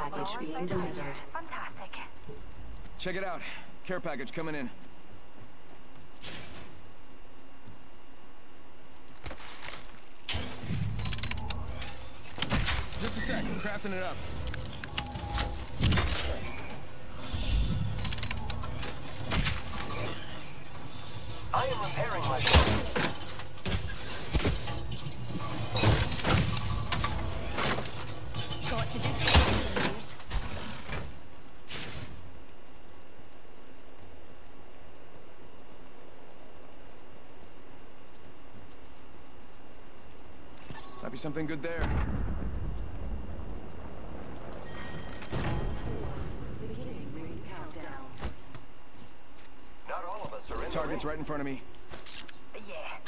package being delivered. Fantastic. Check it out. Care package coming in. Just a sec, crafting it up. I am repairing myself. Might be something good there. Beginning ring countdown. Not all of us are in Target's right in front of me. Yeah.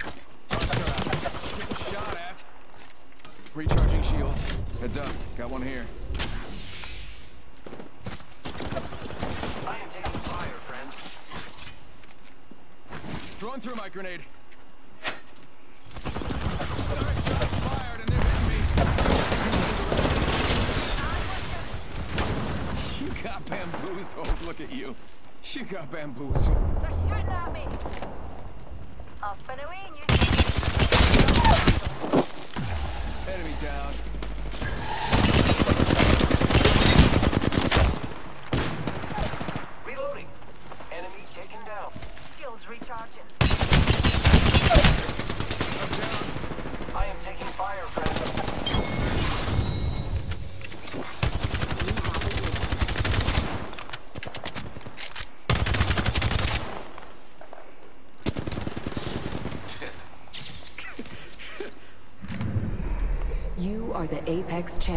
Shot at. Recharging shield. Heads up. Got one here. I am taking fire, friends. Throwing through my grenade. Got bamboozled. Look at you. You got bamboozled. They're shooting at me. Up and away, and you. Enemy down. Reloading. Enemy taken down. Shields recharging. I'm down. I am taking fire, friends. You are the Apex champion.